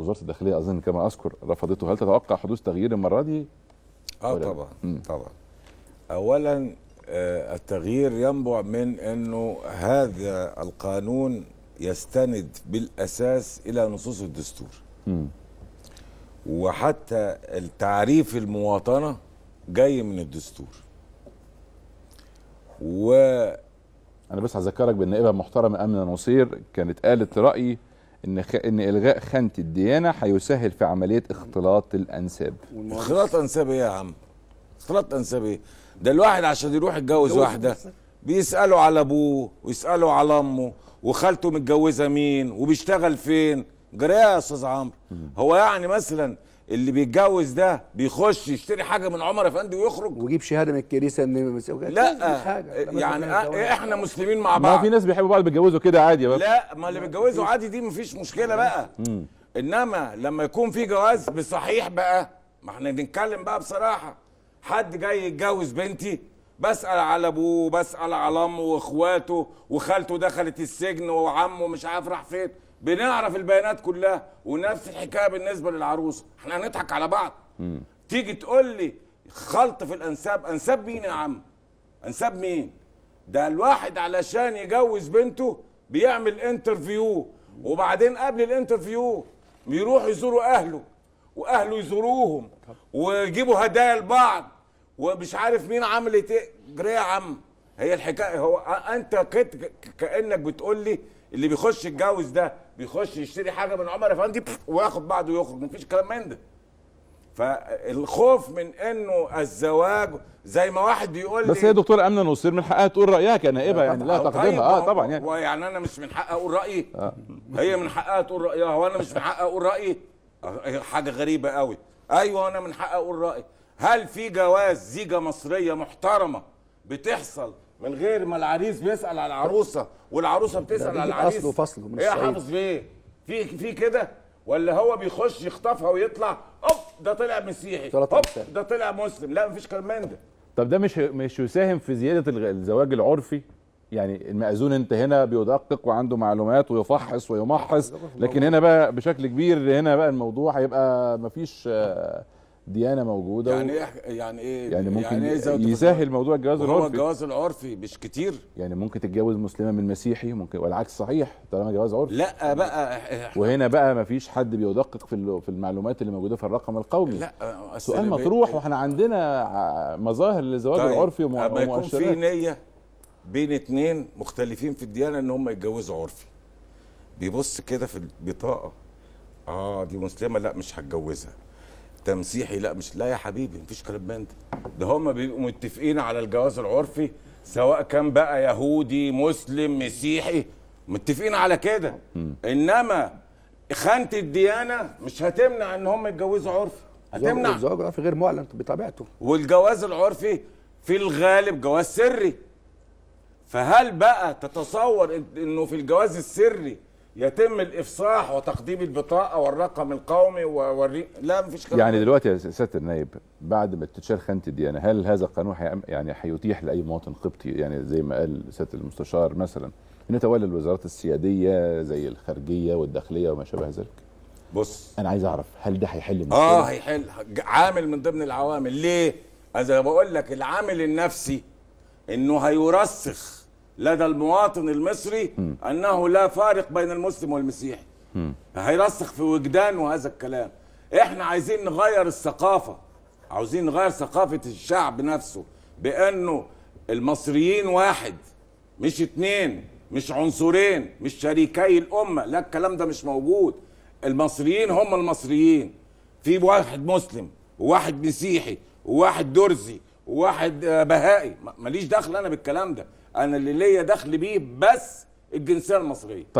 وزارة الداخلية أظن كما أذكر رفضته. هل تتوقع حدوث تغيير المرة دي؟ آه ولا- طبعا مم. طبعا. اولا آه، التغيير ينبع من إنه هذا القانون يستند بالأساس إلى نصوص الدستور. مم. وحتى التعريف المواطنة جاي من الدستور. و أنا بس هذكرك بالنائبه المحترمه امنه نصير كانت قالت رأي إن خ... إن إلغاء خانة الديانة هيسهل في عملية اختلاط الأنساب. اختلاط أنساب إيه يا عم؟ اختلاط أنساب إيه؟ ده الواحد عشان يروح يتجوز واحدة بيسالوا على أبوه ويسالوا على أمه وخالته متجوزة مين وبيشتغل فين؟ جرى إيه يا أستاذ عمرو. هو يعني مثلا اللي بيتجوز ده بيخش يشتري حاجة من عمر أفندي ويخرج؟ وجيب شهادة من الكنيسة إن مش لا. حاجة. يعني جواز. إحنا مسلمين مع ما بعض في ناس بيحبوا بعض بيتجوزوا كده عادي بابا. لا ما اللي بيتجوزوا عادي دي مفيش مشكلة بقى. إنما لما يكون في جواز بصحيح بقى ما إحنا بنتكلم بقى بصراحة. حد جاي يتجوز بنتي بسأل على أبوه بسأل على أمه وإخواته وخالته دخلت السجن وعمه مش عارف راح فين. بنعرف البيانات كلها ونفس الحكاية بالنسبة للعروسه إحنا هنضحك على بعض. تيجي تقول لي خلط في الأنساب أنساب مين يا عم؟ أنساب مين؟ ده الواحد علشان يجوز بنته بيعمل interview وبعدين قبل ال interview بيروحوا يزوروا أهله وأهله يزوروهم ويجيبوا هدايا لبعض ومش عارف مين عملت إيه. يا عم. هي الحكاية هو أنت كت كأنك بتقول لي اللي بيخش يتجوز ده بيخش يشتري حاجة من عمر افندي وياخد بعضه ويخرج مفيش كلام من ده. فالخوف من إنه الزواج زي ما واحد بيقول لي بس هي دكتوره امنه نصير من حقها تقول رأيها كنائبة يعني لا ما آه طبعا يعني. هو يعني أنا مش من حقي أقول رأيي. هي من حقها تقول رأيها. وأنا مش من حقي أقول رأيي؟ آه، حاجة غريبة قوي. أيوه أنا من حقي أقول رأيي. هل في جواز زيجة مصرية محترمة بتحصل من غير ما العريس بيسأل على العروسة. والعروسة بتسأل على العريس. أصله وفصله من إيه. حافظ بيه في في كده؟ ولا هو بيخش يخطفها ويطلع اوب ده طلع مسيحي اوب أمثال. ده طلع مسلم. لا مفيش كلام من ده. طب ده مش مش يساهم في زيادة الزواج العرفي؟ يعني المأذون انت هنا بيدقق وعنده معلومات ويفحص ويمحص لكن هنا بقى بشكل كبير هنا بقى الموضوع هيبقى مفيش آه، ديانة موجودة يعني إيه يعني إيه يعني ممكن إيه زود يسهل موضوع الجواز هو العرفي. الجواز العرفي مش كتير. يعني ممكن تتجوز مسلمة من مسيحي ممكن والعكس صحيح طالما جواز عرفي. لا بقى وهنا بقى مفيش حد بيدقق في في المعلومات اللي موجودة في الرقم القومي. لا سؤال مطروح وإحنا عندنا مظاهر للزواج طيب، العرفي وم- اما يكون في ومؤشرات. نية بين اتنين مختلفين في الديانة إن هم يتجوزوا عرفي. بيبص كده في البطاقه آه دي مسلمة لا مش هتجوزها. ده مسيحي لا مش لا يا حبيبي مفيش كلام من ده. ده هم بيبقوا متفقين على الجواز العرفي سواء كان بقى يهودي مسلم مسيحي متفقين على كده. إنما خانة الديانة مش هتمنع إن هم يتجوزوا عرفي هتمنع. الزواج العرفي غير معلن بطبيعته. والجواز العرفي في الغالب جواز سري. فهل بقى تتصور إنه في الجواز السري يتم الإفصاح وتقديم البطاقة والرقم القومي والري... لا مفيش كلام. يعني دلوقتي يا سياده النائب بعد ما تتشال خانة الديانة هل هذا القانون يعني هيتيح لأي مواطن قبطي؟ يعني زي ما قال سياده المستشار مثلا إن يتولى الوزارات السيادية زي الخارجية والداخلية وما شابه ذلك؟ بص. أنا عايز أعرف هل ده هيحل مشكلة؟ آه هيحل. عامل من ضمن العوامل. ليه؟ أنا بقول لك العامل النفسي إنه هيرسخ لدى المواطن المصري أنه لا فارق بين المسلم والمسيحي. هيرسخ في وجدانه هذا الكلام. إحنا عايزين نغير الثقافة. عاوزين نغير ثقافة الشعب نفسه بأنه المصريين واحد مش اتنين مش عنصرين مش شريكي الأمة. لا الكلام ده مش موجود. المصريين هم المصريين. في واحد مسلم وواحد مسيحي وواحد درزي وواحد آه، بهائي. ما- ماليش دخل أنا بالكلام ده. أنا اللي ليا دخل بيه بس الجنسية المصرية. طيب.